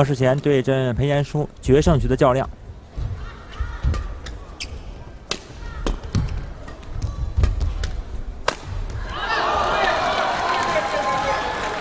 王世贤对阵裴延书决胜局的较量。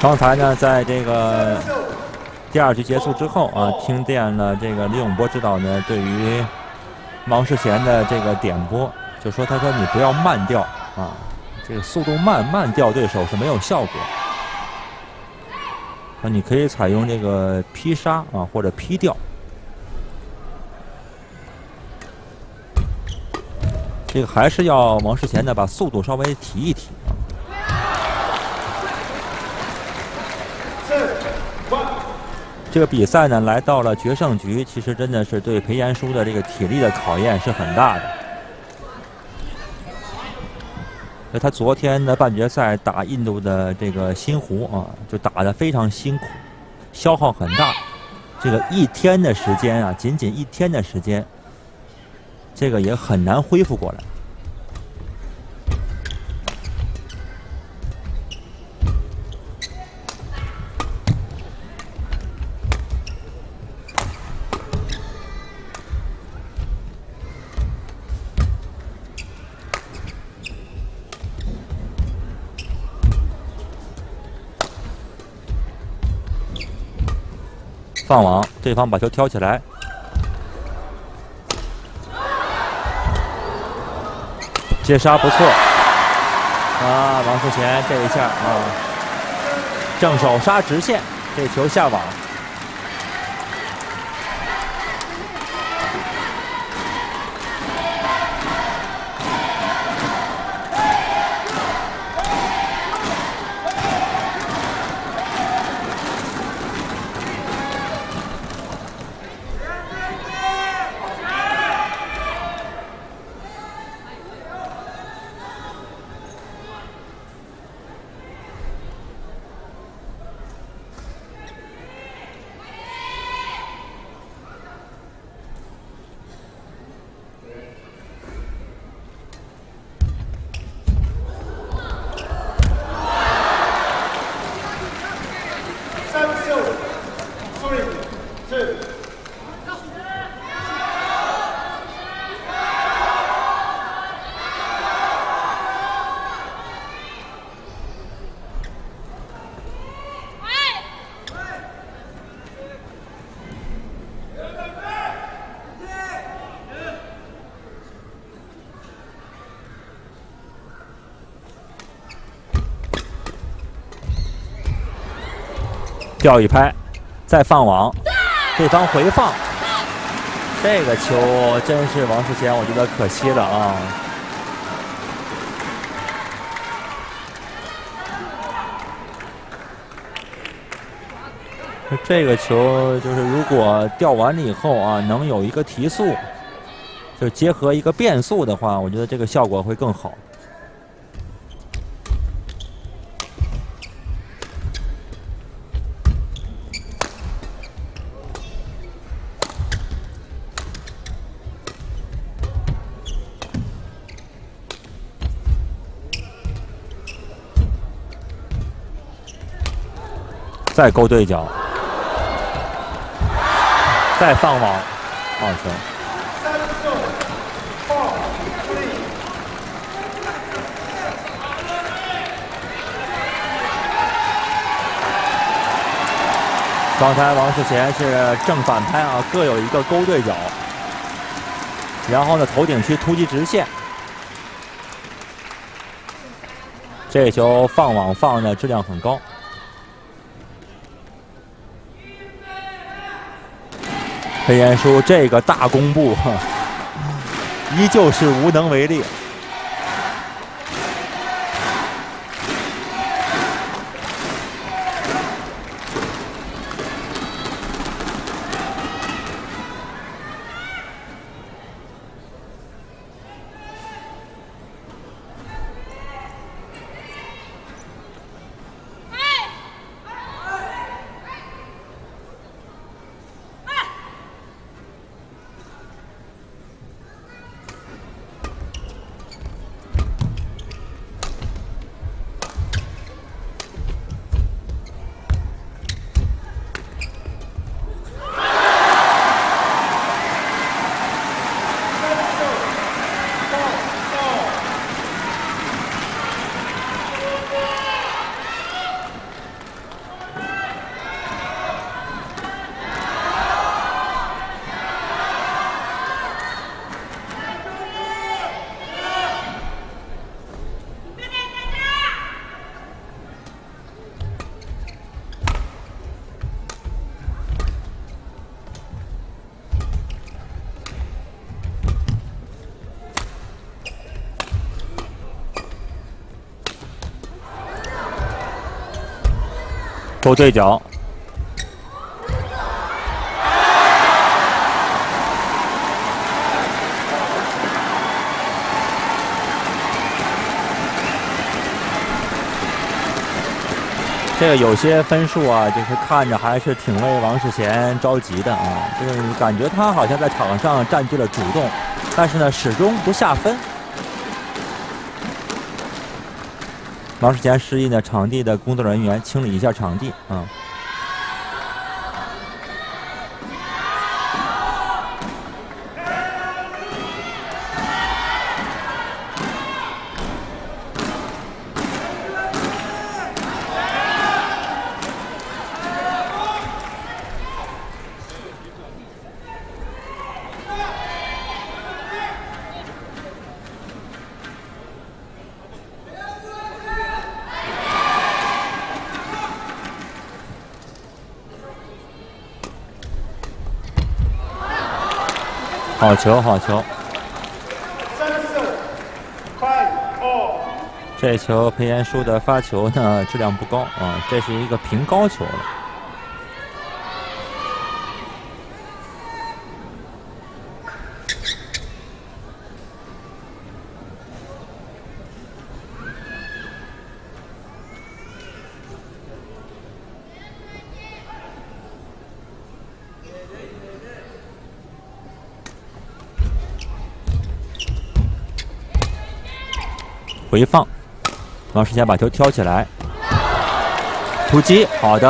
刚才呢，在这个第二局结束之后啊，听见了这个李永波指导呢对于王世贤的这个点拨，就说他说你不要慢调啊，这个速度慢慢调对手是没有效果。那你可以采用这个劈杀啊，或者劈掉。这个还是要王世贤呢把速度稍微提一提啊。这个比赛呢来到了决胜局，其实真的是对裴延书的这个体力的考验是很大的。他昨天的半决赛打印度的这个新湖啊，就打得非常辛苦，消耗很大。这个一天的时间啊，仅仅一天的时间，这个也很难恢复过来。放网，对方把球挑起来，接杀不错。啊，王世贤这一下啊，正手杀直线，这球下网。吊一拍，再放网，对方回放，这个球真是王世贤，我觉得可惜了啊！这个球就是如果吊完了以后啊，能有一个提速，就结合一个变速的话，我觉得这个效果会更好。再勾对角，再放网，好球！刚才王世贤是正反拍啊，各有一个勾对角，然后呢头顶区突击直线，这球放网放的质量很高。黑岩叔这个大公布，依旧是无能为力。投对角。这个有些分数啊，就是看着还是挺为王世贤着急的啊，就是感觉他好像在场上占据了主动，但是呢，始终不下分。王世贤示意呢，场地的工作人员清理一下场地啊。好球，好球！三四快哦这球裴延书的发球呢质量不高啊，这是一个平高球了。回放，王世贤把球挑起来，突击，好的。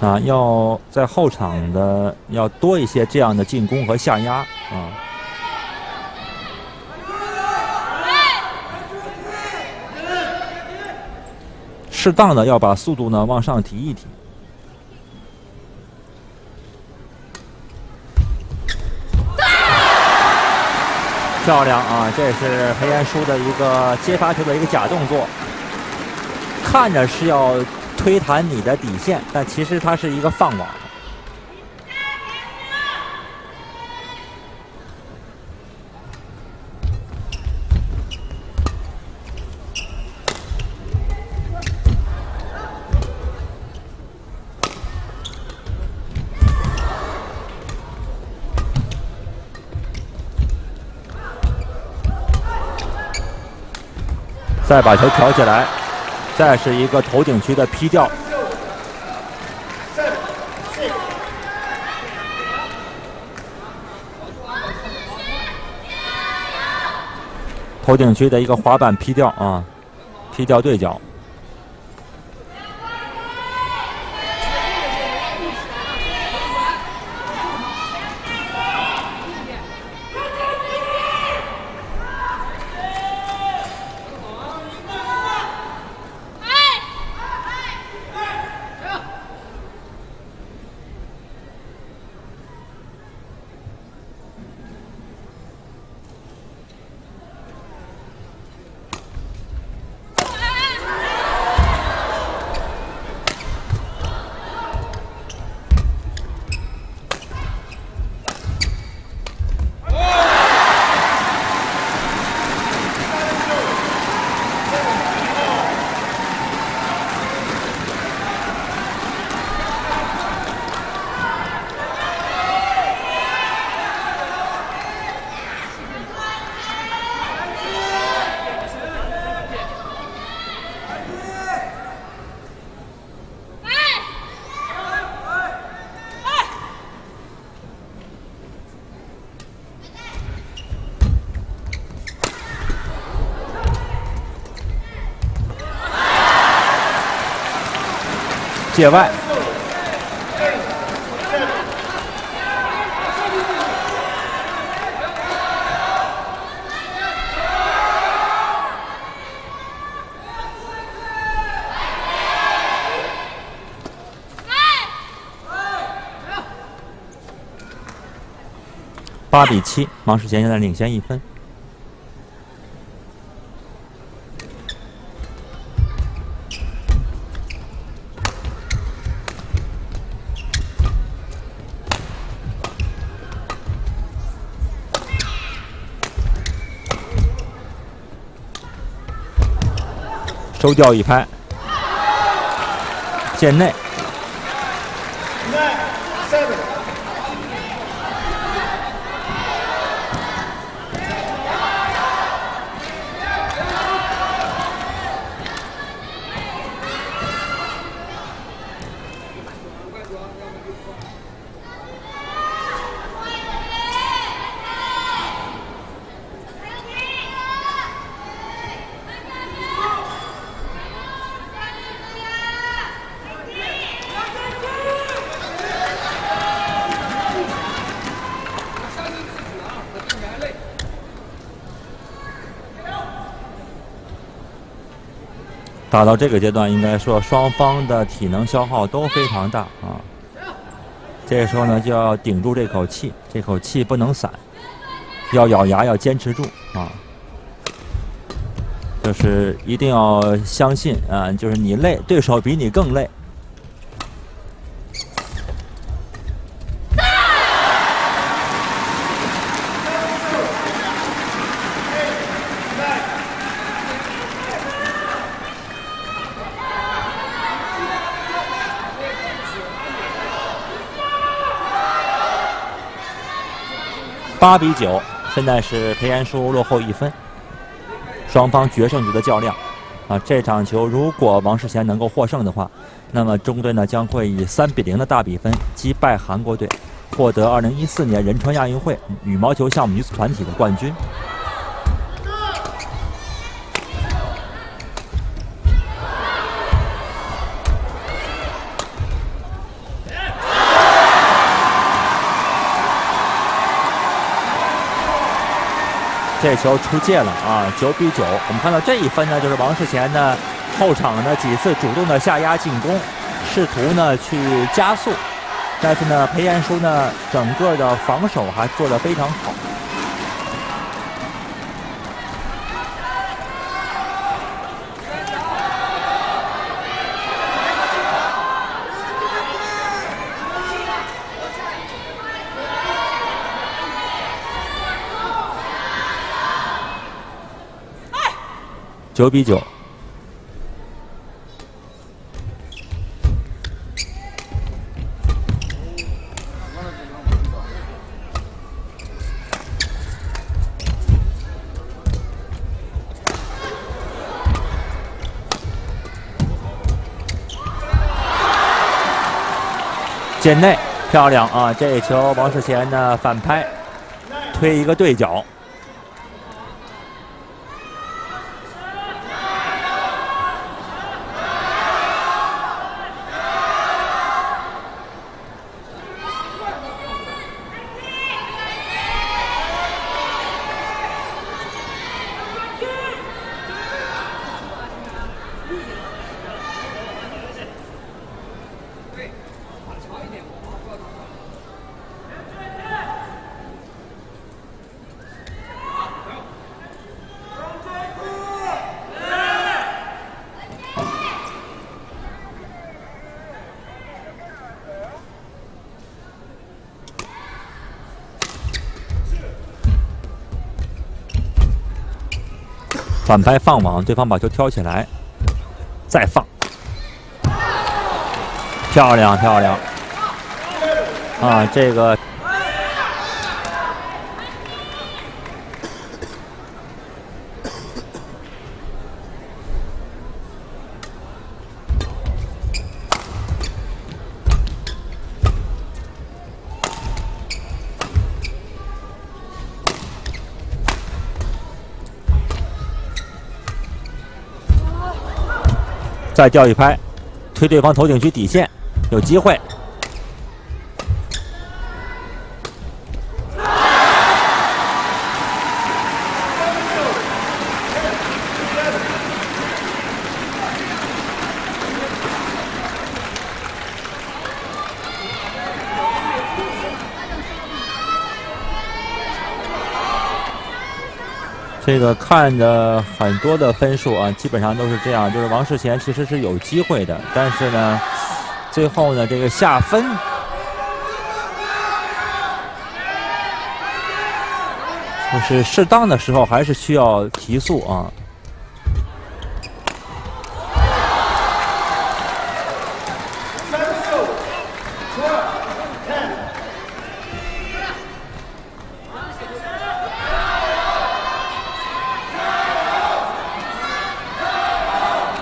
啊，要在后场的要多一些这样的进攻和下压啊，适当的要把速度呢往上提一提。漂亮啊！这是裴延书的一个接发球的一个假动作，看着是要推弹你的底线，但其实它是一个放网。再把球挑起来，再是一个头顶区的劈吊，头顶区的一个滑板劈吊啊，劈吊对角。界外，八比七，王世贤现在领先一分。周掉一拍，线内。打到这个阶段，应该说双方的体能消耗都非常大啊。这个时候呢，就要顶住这口气，这口气不能散，要咬牙，要坚持住啊。就是一定要相信啊，就是你累，对手比你更累。八比九，现在是裴延书落后一分。双方决胜局的较量，啊，这场球如果王世贤能够获胜的话，那么中队呢将会以三比零的大比分击败韩国队，获得二零一四年仁川亚运会羽毛球项目女子团体的冠军。这球出界了啊，九比九。我们看到这一分呢，就是王世贤呢后场呢几次主动的下压进攻，试图呢去加速，但是呢裴彦书呢整个的防守还做得非常好。九比九，界内漂亮啊！这球王世贤呢反拍，推一个对角。反拍放网，对方把球挑起来，再放，漂亮漂亮！啊，这个。再掉一拍，推对方头顶区底线，有机会。这个看着很多的分数啊，基本上都是这样，就是王世贤其实是有机会的，但是呢，最后呢这个下分，就是适当的时候还是需要提速啊。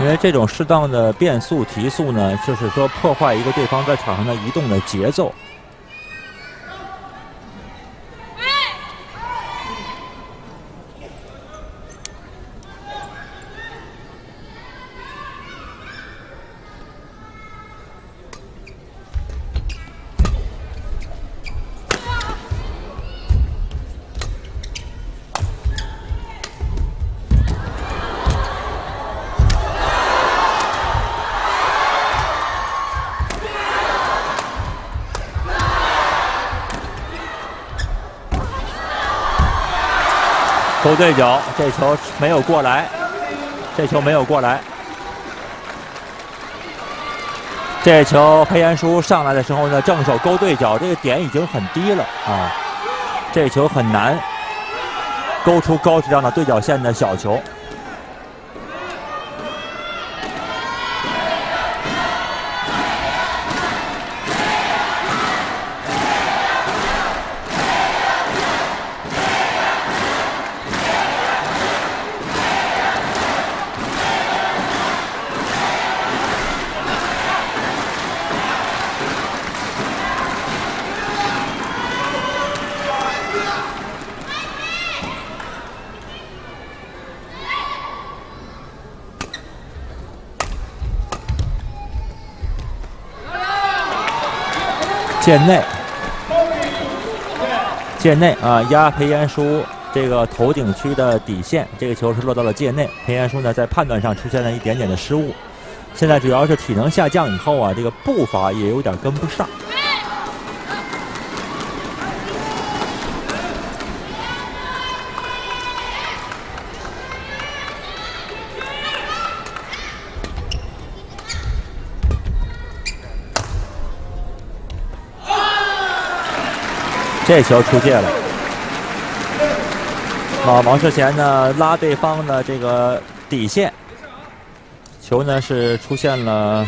因为这种适当的变速提速呢，就是说破坏一个对方在场上的移动的节奏。对角，这球没有过来，这球没有过来。这球黑岩叔上来的时候呢，正手勾对角，这个点已经很低了啊，这球很难勾出高质量的对角线的小球。界内，界内啊，压裴延书这个头顶区的底线，这个球是落到了界内。裴延书呢，在判断上出现了一点点的失误，现在主要是体能下降以后啊，这个步伐也有点跟不上。这球出界了，啊，王世贤呢拉对方的这个底线，球呢是出现了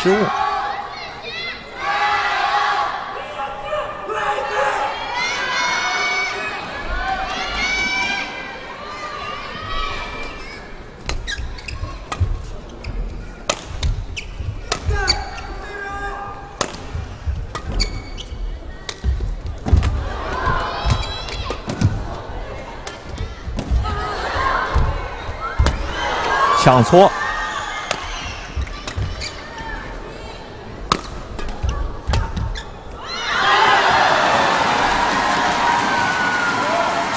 失误。抢搓，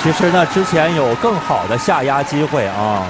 其实呢，之前有更好的下压机会啊。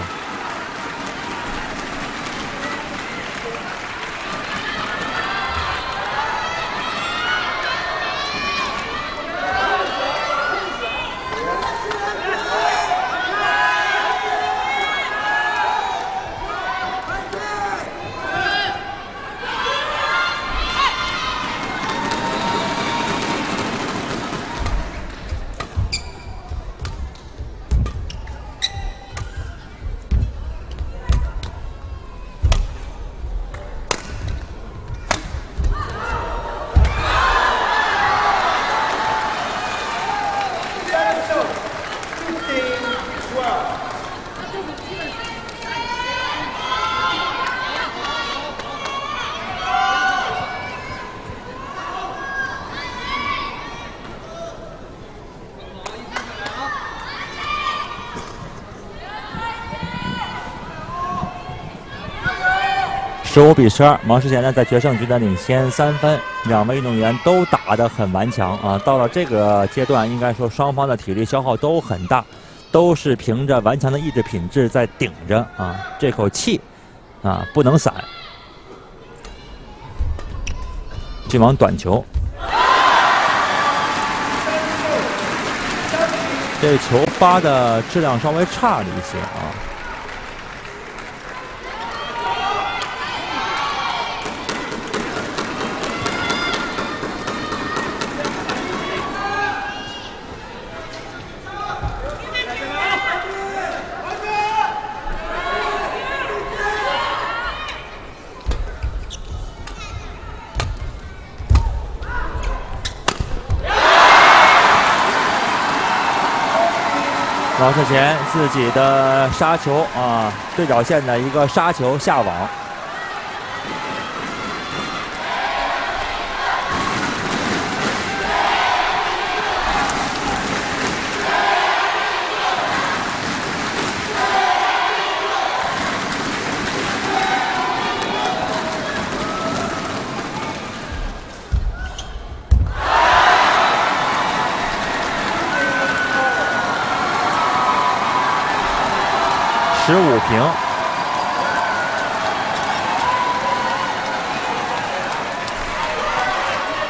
十五比十二，王世贤呢在决胜局呢领先三分，两位运动员都打得很顽强啊。到了这个阶段，应该说双方的体力消耗都很大，都是凭着顽强的意志品质在顶着啊，这口气啊不能散。进网短球，这球发的质量稍微差了一些啊。王世贤自己的杀球啊，对角线的一个杀球下网。十五平，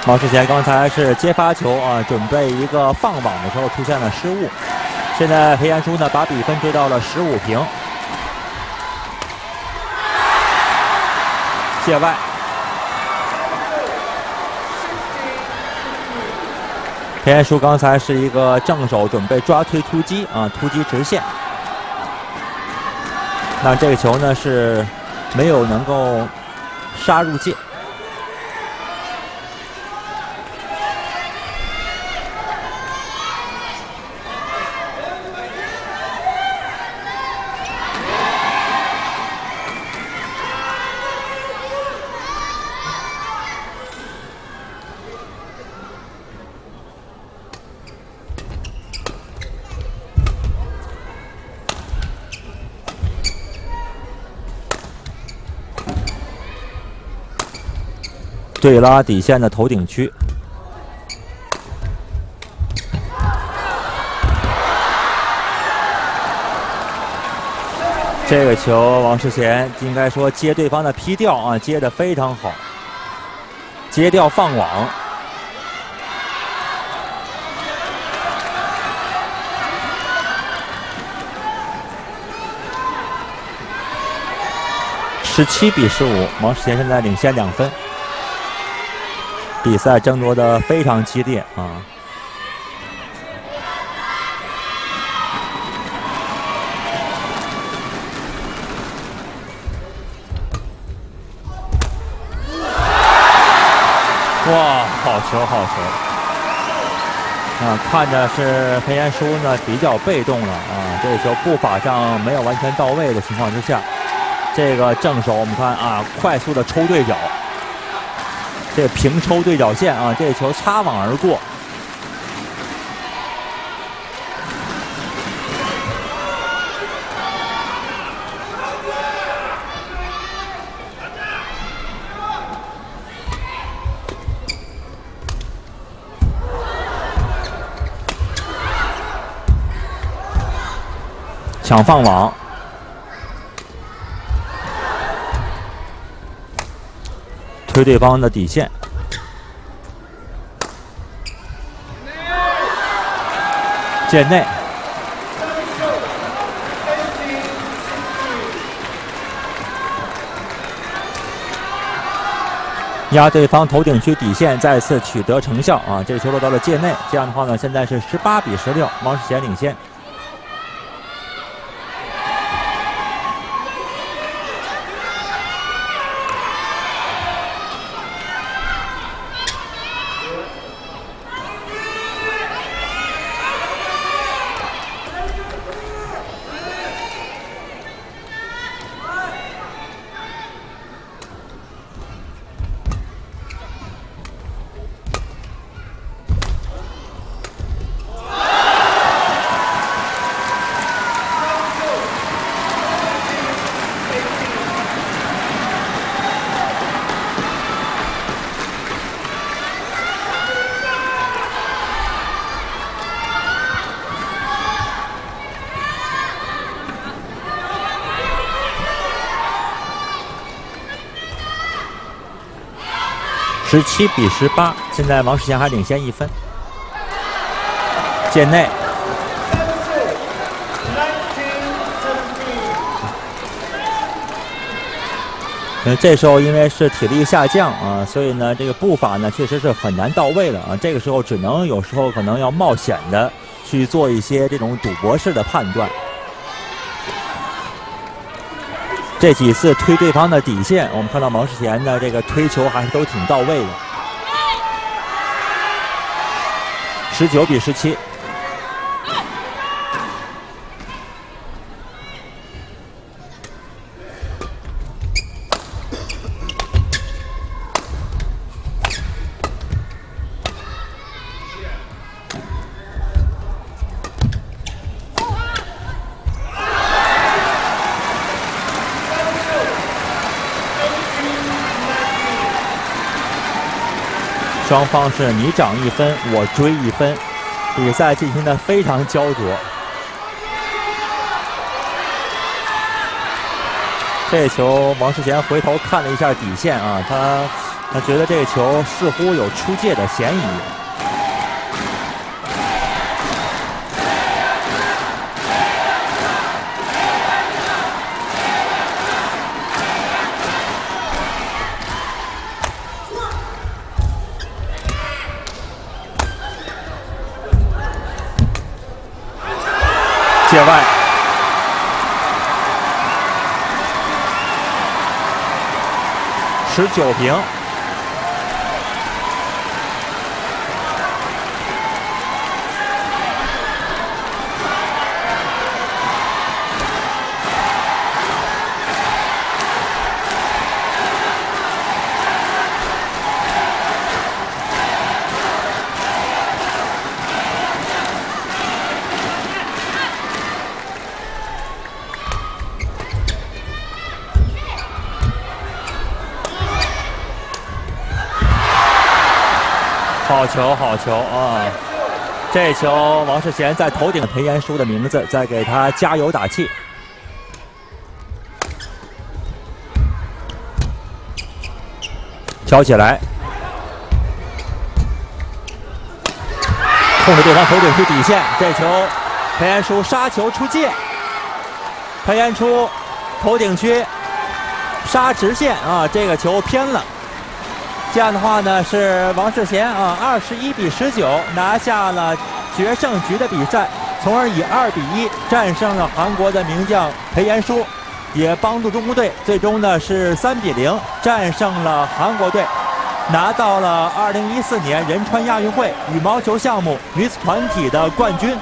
毛世贤刚才是接发球啊，准备一个放网的时候出现了失误。现在裴彦书呢，把比分追到了十五平。界外，裴彦书刚才是一个正手，准备抓推突击啊，突击直线。那这个球呢是没有能够杀入界。对拉底线的头顶区，这个球王世贤应该说接对方的劈吊啊，接的非常好，接吊放网，十七比十五，王世贤现在领先两分。比赛争夺的非常激烈啊！哇，好球，好球！啊，看着是裴延书呢比较被动了啊，这个球步伐上没有完全到位的情况之下，这个正手我们看啊，快速的抽对角。这平抽对角线啊，这球擦网而过，抢放网。推对方的底线，界内，压对方头顶区底线，再次取得成效啊！这个球落到了界内，这样的话呢，现在是十八比十六，王世贤领先。十七比十八，现在王世贤还领先一分。界内，呃，这时候因为是体力下降啊，所以呢，这个步伐呢确实是很难到位了啊。这个时候只能有时候可能要冒险的去做一些这种赌博式的判断。这几次推对方的底线，我们看到毛世贤的这个推球还是都挺到位的。十九比十七，双方是你涨一分，我追一分，比赛进行的非常焦灼。这球，王世贤回头看了一下底线啊，他他觉得这球似乎有出界的嫌疑。十九平。好球，好球啊！这球，王世贤在头顶裴延书的名字，在给他加油打气。挑起来，控制对方头顶区底线。这球，裴延书杀球出界。裴延书头顶区杀直线啊！这个球偏了。这样的话呢，是王世贤啊，二十一比十九拿下了决胜局的比赛，从而以二比一战胜了韩国的名将裴延书，也帮助中国队最终呢是三比零战胜了韩国队，拿到了二零一四年仁川亚运会羽毛球项目女子团体的冠军。